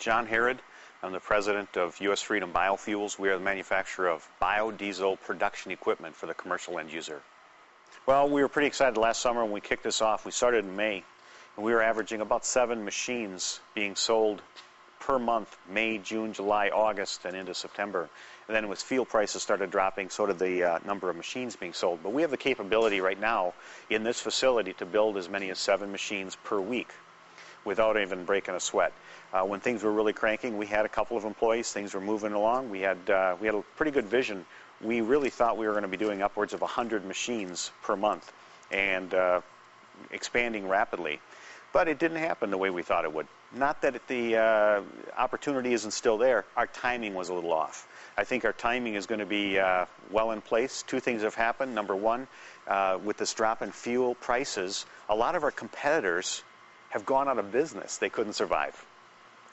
John Herod. I'm the president of U.S. Freedom Biofuels. We are the manufacturer of biodiesel production equipment for the commercial end user. Well, we were pretty excited last summer when we kicked this off. We started in May, and we were averaging about seven machines being sold per month, May, June, July, August, and into September. And then as fuel prices started dropping, so did the uh, number of machines being sold. But we have the capability right now in this facility to build as many as seven machines per week without even breaking a sweat. Uh, when things were really cranking, we had a couple of employees. Things were moving along. We had uh, we had a pretty good vision. We really thought we were going to be doing upwards of 100 machines per month, and uh, expanding rapidly. But it didn't happen the way we thought it would. Not that the uh, opportunity isn't still there. Our timing was a little off. I think our timing is going to be uh, well in place. Two things have happened. Number one, uh, with this drop in fuel prices, a lot of our competitors have gone out of business. They couldn't survive.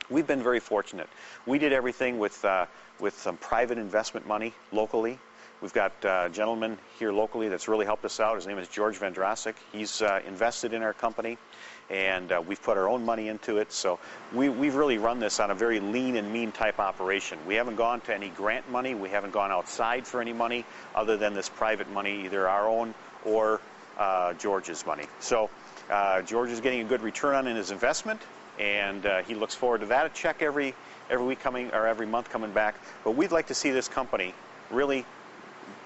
We've been very fortunate. We did everything with, uh, with some private investment money locally. We've got uh, a gentleman here locally that's really helped us out. His name is George Vendrasic. He's uh, invested in our company, and uh, we've put our own money into it. So we, we've really run this on a very lean and mean type operation. We haven't gone to any grant money. We haven't gone outside for any money other than this private money, either our own or uh, George's money. So uh, George is getting a good return on his investment, and uh, he looks forward to that. A check every every week coming or every month coming back. But we'd like to see this company really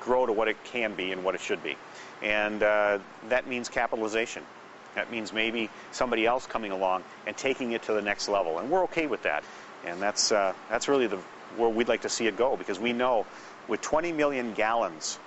grow to what it can be and what it should be, and uh, that means capitalization. That means maybe somebody else coming along and taking it to the next level, and we're okay with that. And that's uh, that's really the where we'd like to see it go because we know with 20 million gallons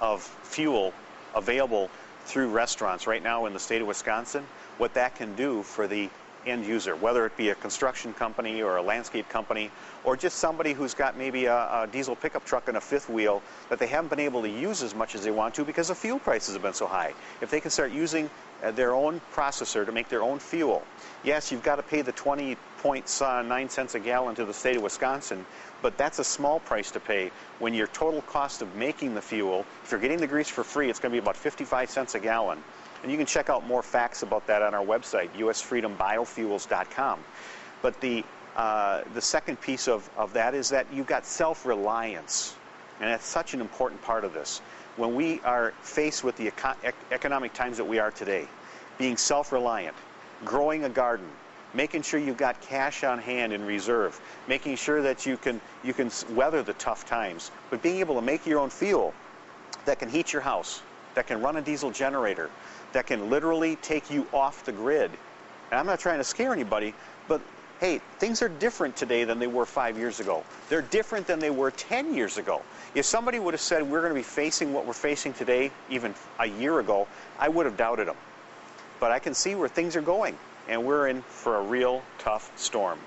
of fuel available through restaurants. Right now in the state of Wisconsin, what that can do for the end user, whether it be a construction company or a landscape company, or just somebody who's got maybe a, a, diesel pickup truck and a fifth wheel that they haven't been able to use as much as they want to because the fuel prices have been so high. If they can start using uh, their own processor to make their own fuel, yes, you've got to pay the 20.9 cents a gallon to the state of Wisconsin, but that's a small price to pay when your total cost of making the fuel, if you're getting the grease for free, it's going to be about 55 cents a gallon. And you can check out more facts about that on our website, usfreedombiofuels.com. But the, uh, the second piece of, of that is that you've got self-reliance. And that's such an important part of this. When we are faced with the eco economic times that we are today, being self-reliant, growing a garden, making sure you've got cash on hand in reserve, making sure that you can, you can weather the tough times, but being able to make your own fuel that can heat your house, that can run a diesel generator, that can literally take you off the grid. And I'm not trying to scare anybody, but hey, things are different today than they were five years ago. They're different than they were 10 years ago. If somebody would have said we're going to be facing what we're facing today, even a year ago, I would have doubted them. But I can see where things are going, and we're in for a real tough storm.